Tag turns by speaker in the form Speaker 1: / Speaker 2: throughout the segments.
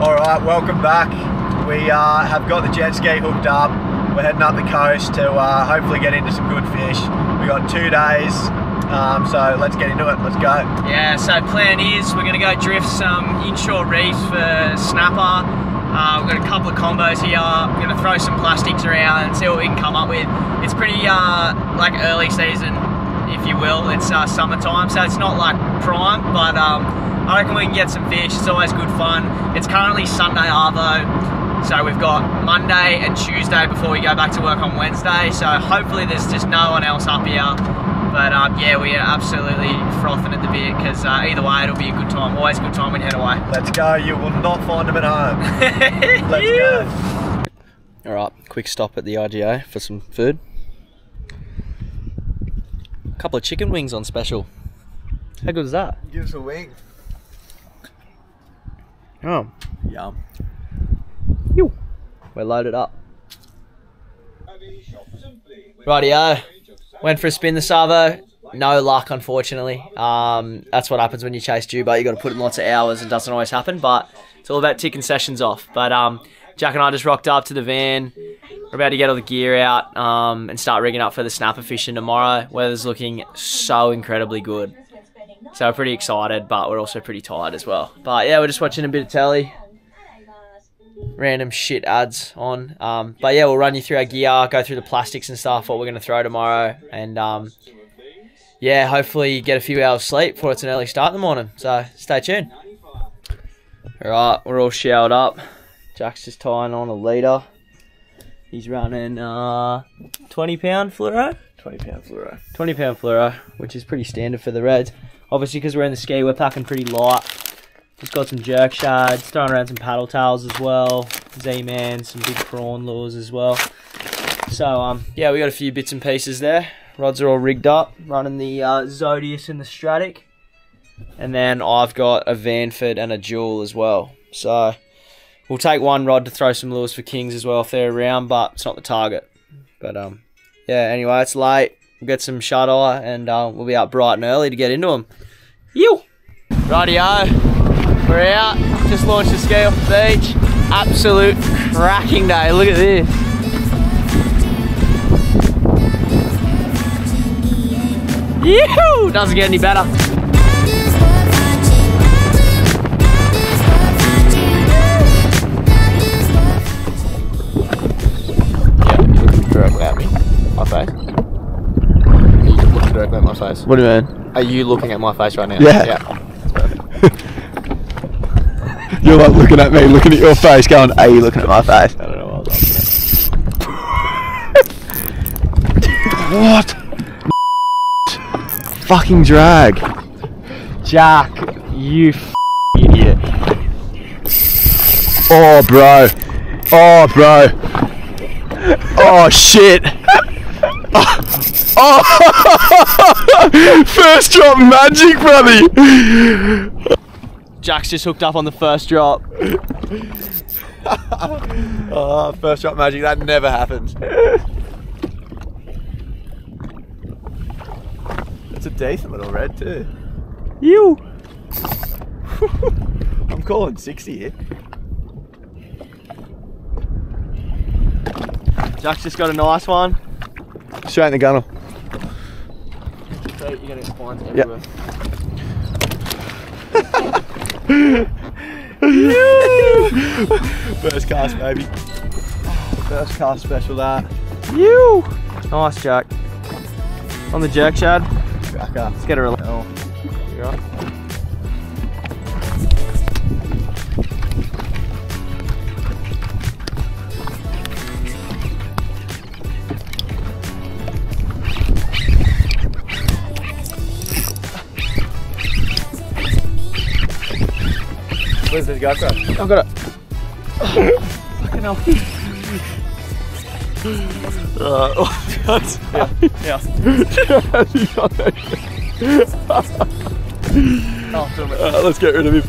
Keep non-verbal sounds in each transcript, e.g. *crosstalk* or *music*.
Speaker 1: All right, welcome back. We uh, have got the jet ski hooked up. We're heading up the coast to uh, hopefully get into some good fish. We got two days, um, so let's get into it. Let's go.
Speaker 2: Yeah, so plan is we're going to go drift some inshore reefs for snapper. Uh, we've got a couple of combos here. We're going to throw some plastics around and see what we can come up with. It's pretty uh, like early season, if you will. It's uh, summertime, so it's not like prime, but um, I reckon we can get some fish. It's always good fun. It's currently Sunday Arvo, so we've got Monday and Tuesday before we go back to work on Wednesday. So hopefully there's just no one else up here. But um, yeah, we are absolutely frothing at the bit because uh, either way it'll be a good time. Always a good time when you head away.
Speaker 1: Let's go. You will not find them at home. *laughs* Let's go.
Speaker 3: All right, quick stop at the IGA for some food. A couple of chicken wings on special. How good is that?
Speaker 1: Give us a wing.
Speaker 3: Oh,
Speaker 1: Yum.
Speaker 3: we're loaded up. Rightio. Went for a spin the Savo. No luck, unfortunately. Um, that's what happens when you chase Juba. You got to put in lots of hours. It doesn't always happen, but it's all about ticking sessions off. But um, Jack and I just rocked up to the van. We're about to get all the gear out um, and start rigging up for the snapper fishing tomorrow. Weather's looking so incredibly good. So we're pretty excited, but we're also pretty tired as well. But yeah, we're just watching a bit of telly random shit ads on. Um, but yeah, we'll run you through our gear, go through the plastics and stuff, what we're going to throw tomorrow, and um, yeah, hopefully get a few hours sleep before it's an early start in the morning. So stay tuned. All right, we're all showered up. Jack's just tying on a leader. He's running uh, 20 pound fluoro.
Speaker 1: 20 pound fluoro.
Speaker 3: 20 pound fluoro, which is pretty standard for the Reds. Obviously, because we're in the ski, we're packing pretty light. Just got some jerk shads, throwing around some paddle tails as well. Z-Man, some big prawn lures as well. So, um, yeah, we got a few bits and pieces there. Rods are all rigged up, running the uh, Zodias and the Stradic. And then I've got a Vanford and a Jewel as well. So, we'll take one rod to throw some lures for Kings as well if they're around, but it's not the target. But, um, yeah, anyway, it's late. We'll get some shut eye and uh, we'll be out bright and early to get into them. You. Rightio. We're out. Just launched the ski off the beach. Absolute cracking day. Look at this. Yoo! Doesn't get any better.
Speaker 4: Face.
Speaker 3: What do you mean?
Speaker 4: Are you looking at my face right now?
Speaker 1: Yeah.
Speaker 4: Yeah. *laughs*
Speaker 1: You're like looking at me, looking at your face, going, "Are you looking at my face?"
Speaker 4: I don't know what I was *laughs*
Speaker 1: What? Fucking drag.
Speaker 3: Jack, you idiot.
Speaker 1: Oh, bro. Oh, bro. Oh, shit. *laughs* Oh. *laughs* First drop magic, buddy!
Speaker 3: Jack's just hooked up on the first drop.
Speaker 1: Oh, *laughs* first drop magic. That never happens. It's a decent little red, too.
Speaker 3: You. *laughs*
Speaker 1: I'm calling 60 here.
Speaker 3: Jack's just got a nice one.
Speaker 1: Straight in the gunnel.
Speaker 3: So you're gonna get spines
Speaker 1: Yep.
Speaker 3: everywhere. *laughs* *laughs*
Speaker 1: First cast, baby. First cast special that.
Speaker 3: You. Nice, Jack. On the jerk shad.
Speaker 1: Cracker.
Speaker 3: Let's get a release.
Speaker 1: Oh.
Speaker 3: You right?
Speaker 1: Where's this go from?
Speaker 3: I've got it. Fucking hell.
Speaker 1: Uh, oh, God.
Speaker 3: Yeah. Oh, film it.
Speaker 1: Uh, let's get rid of him.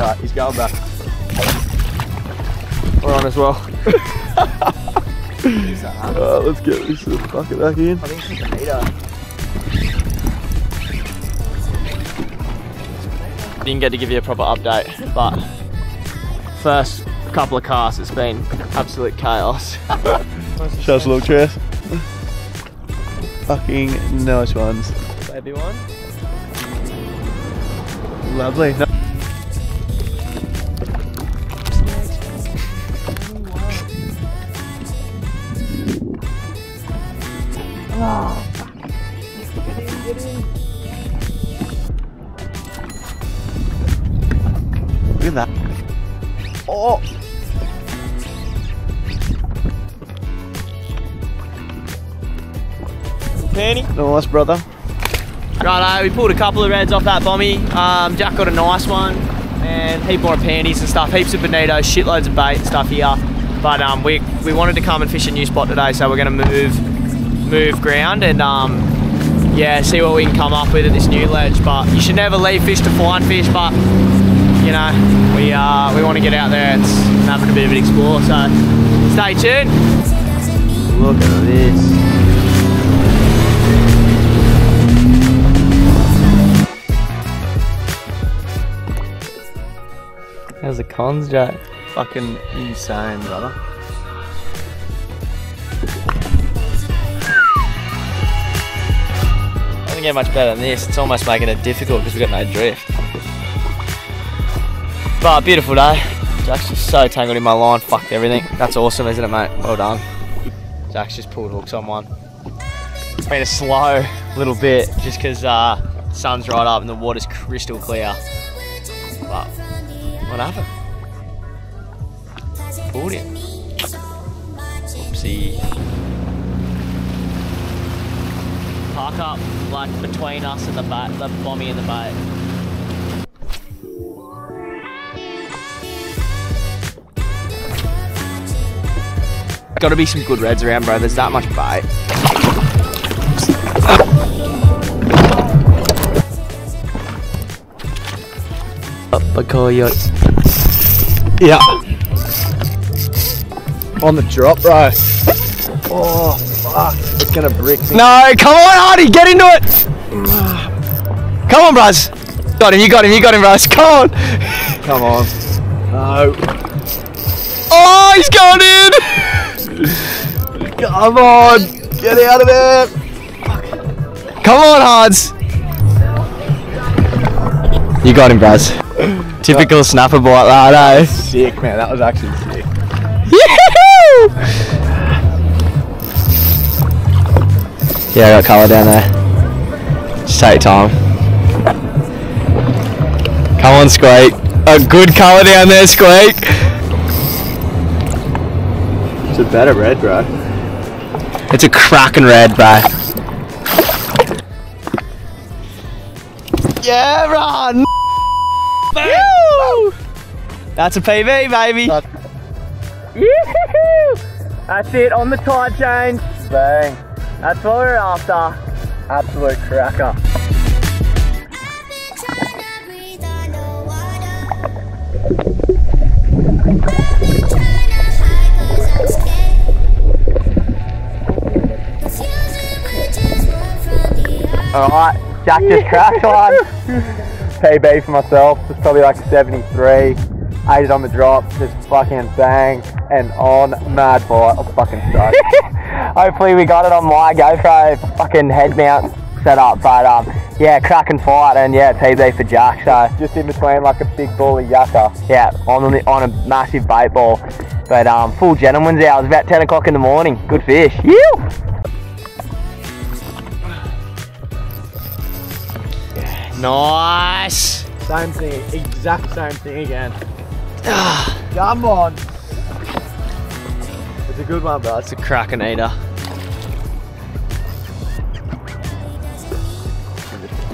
Speaker 1: Alright, he's going back.
Speaker 3: We're on as well. *laughs*
Speaker 1: Uh, let's get this little bucket back in.
Speaker 3: Didn't get to give you a proper update, but first couple of casts, it's been absolute chaos.
Speaker 1: Show us a look, Tress. Fucking nice ones.
Speaker 3: Baby one.
Speaker 1: Lovely. Look at that. Oh!
Speaker 3: Penny.
Speaker 1: Nice, brother.
Speaker 3: Righto, we pulled a couple of reds off that bommy. Um, Jack got a nice one, and heap more pinkies and stuff, heaps of bonitos, shitloads of bait and stuff here. But um, we we wanted to come and fish a new spot today, so we're gonna move move ground and um, yeah, see what we can come up with at this new ledge. But you should never leave fish to find fish, but you know we uh, we want to get out there and, s- and having a bit of an explore. So stay tuned. Look at this. How's the cons, Jack?
Speaker 1: Fucking insane, brother.
Speaker 3: Doesn't get much better than this. It's almost making it difficult because we've got no drift. But beautiful day. Jack's just so tangled in my line. Fucked everything. That's awesome, isn't it, mate? Well done. Jack's just pulled hooks on one. It's been a slow little bit just because uh, sun's right up and the water's crystal clear. But what happened? Pulled it. Oopsie. Park up like between us and the bait, the bommy and the bait. Got to be some good reds around, bro. There's that much bait. Up a coyote.
Speaker 1: Yeah. On the drop, bro. Oh, fuck. It's gonna brick me.
Speaker 3: No, come on, Hardy, get into it. Come on, bros. Got him, you got him, you got him, bros. Come on.
Speaker 1: Come on. No.
Speaker 3: Oh, he's going in.
Speaker 1: Come on. Get out of there.
Speaker 3: Come on, Hards. You got him, bros. Typical snapper bite that, eh?
Speaker 1: Sick, man. That was actually sick.
Speaker 3: Yeah, I got colour down there. Just take time. Come on, Squeak. A good colour down there, Squeak.
Speaker 1: It's a better red, bro.
Speaker 3: It's a cracking red, bro. Yeah, run! Woo! That's a PB, baby.
Speaker 1: That-
Speaker 3: That's it on the tide change.
Speaker 1: Bang.
Speaker 3: That's what we're after.
Speaker 1: Absolute cracker. Alright, Jack just cracked one. PB for myself, it's probably like 73. Ate it on the drop, just fucking bang and on mad bite. I'm fucking stoked. *laughs*
Speaker 3: Hopefully we got it on my GoPro fucking head mount set up, but um, yeah, cracking fight and yeah, PB for Jack. So
Speaker 1: just in between like a big ball of yakka.
Speaker 3: yeah, on the, on a massive bait ball. But um, full gentleman's hours, about 10 o'clock in the morning. Good fish. You. Nice.
Speaker 1: Same thing, exact same thing again. Ah. Come on. It's a good one, bro.
Speaker 3: It's a cracking eater.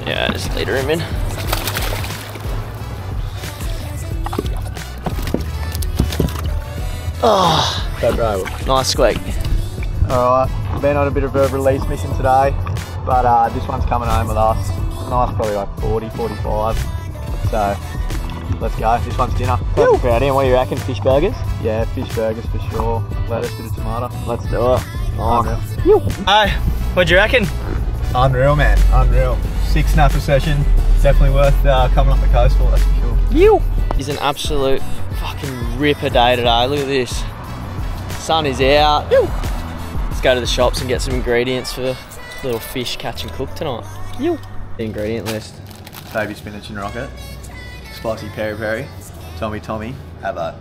Speaker 3: Yeah, just leader him in. Oh, nice squeak.
Speaker 1: Alright, been on a bit of a release mission today, but uh, this one's coming home with us. Nice, probably like 40, 45. So, let's go. This one's dinner.
Speaker 3: Crowd in. What do you reckon? Fish burgers?
Speaker 1: Yeah, fish burgers for sure. Lettuce, bit of tomato.
Speaker 3: Let's do it.
Speaker 1: Unreal.
Speaker 3: Hi, what'd you reckon?
Speaker 1: Unreal, man. Unreal. Six snapper session. definitely worth uh, coming up the coast for, that's for sure.
Speaker 3: You. Is an absolute fucking ripper day today. Look at this. Sun is out. Let's go to the shops and get some ingredients for little fish catch and cook tonight. You. The ingredient list.
Speaker 1: Baby spinach and rocket, spicy peri peri, Tommy Tommy, avo.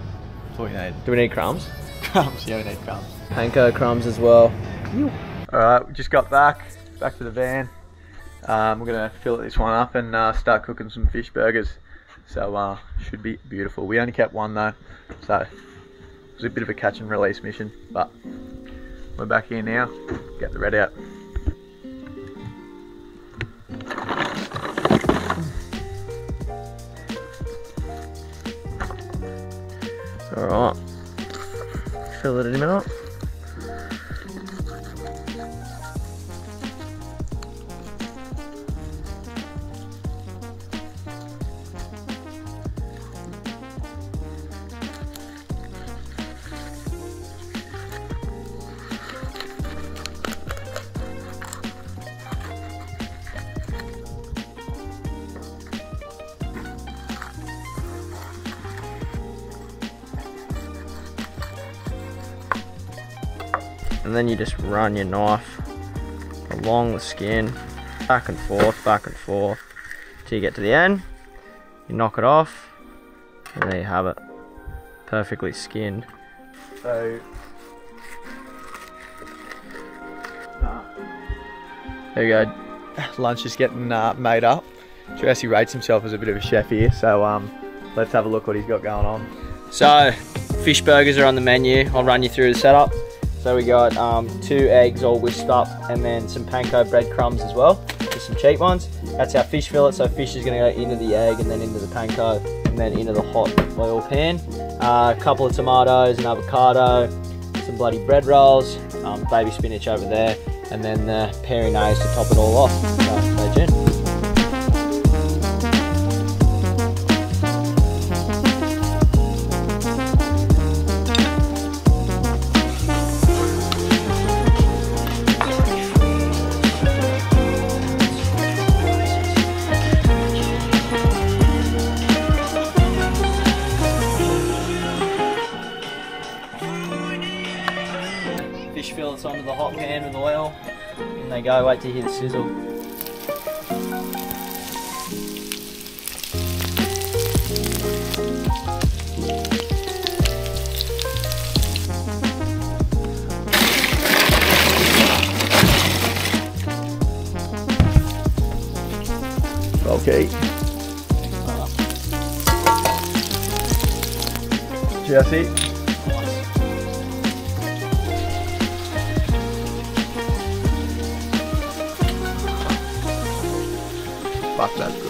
Speaker 1: That's all you need.
Speaker 3: Do we need crumbs?
Speaker 1: Crumbs, yeah, we need crumbs.
Speaker 3: Panko crumbs as well. You.
Speaker 1: Alright, we just got back, back to the van. Um, we're gonna fill this one up and uh, start cooking some fish burgers. So, uh, should be beautiful. We only kept one though, so it was a bit of a catch and release mission, but we're back here now. Get the red out.
Speaker 3: Minute. And then you just run your knife along the skin, back and forth, back and forth, till you get to the end. You knock it off, and there you have it, perfectly skinned.
Speaker 1: So,
Speaker 3: There you go. *laughs*
Speaker 1: lunch is getting uh, made up. Jesse rates himself as a bit of a chef here, so um, let's have a look what he's got going on.
Speaker 3: So, fish burgers are on the menu. I'll run you through the setup. So we got um, two eggs all whisked up, and then some panko breadcrumbs as well, just some cheap ones. That's our fish fillet. So fish is going to go into the egg, and then into the panko, and then into the hot oil pan. Uh, a couple of tomatoes, an avocado, some bloody bread rolls, um, baby spinach over there, and then the peri-naise to top it all off. So. Fish onto the hot pan with oil. And they go, wait to hear the sizzle.
Speaker 1: Okay. Jesse. Fuck, good.